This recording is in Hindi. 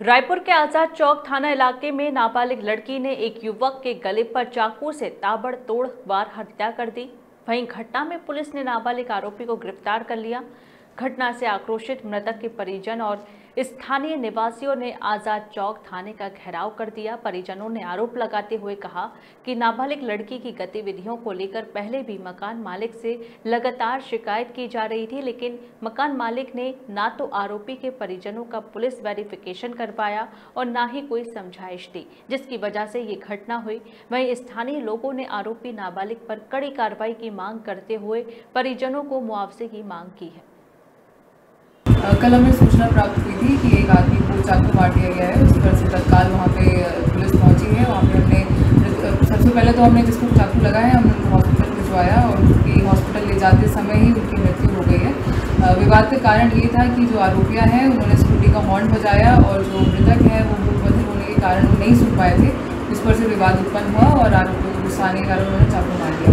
रायपुर के आज़ाद चौक थाना इलाके में नाबालिग लड़की ने एक युवक के गले पर चाकू से ताबड़तोड़ वार हत्या कर दी। वहीं घटना में पुलिस ने नाबालिग आरोपी को गिरफ़्तार कर लिया। घटना से आक्रोशित मृतक के परिजन और स्थानीय निवासियों ने आज़ाद चौक थाने का घेराव कर दिया। परिजनों ने आरोप लगाते हुए कहा कि नाबालिग लड़की की गतिविधियों को लेकर पहले भी मकान मालिक से लगातार शिकायत की जा रही थी, लेकिन मकान मालिक ने ना तो आरोपी के परिजनों का पुलिस वेरिफिकेशन करवाया और ना ही कोई समझाइश दी, जिसकी वजह से ये घटना हुई। वहीं स्थानीय लोगों ने आरोपी नाबालिग पर कड़ी कार्रवाई की मांग करते हुए परिजनों को मुआवजे की मांग की है। कल हमें सूचना प्राप्त हुई थी कि एक आदमी को चाकू मार दिया गया है। उस पर से तत्काल वहाँ पे पुलिस पहुँची है। वहाँ पे हमने सबसे पहले तो हमने जिसको चाकू लगा है हमने उनको हॉस्पिटल भिजवाया और उसकी हॉस्पिटल ले जाते समय ही उनकी मृत्यु हो गई है। विवाद का कारण ये था कि जो आरोपियाँ हैं, उन्होंने स्कूटी का हॉर्न बजाया और जो मृतक है, वो भूख होने के कारण नहीं सुन पाए थे। इस पर से विवाद उत्पन्न हुआ और आरोपियों को गुस्सा आने के कारण उन्होंने चाकू मार दिया।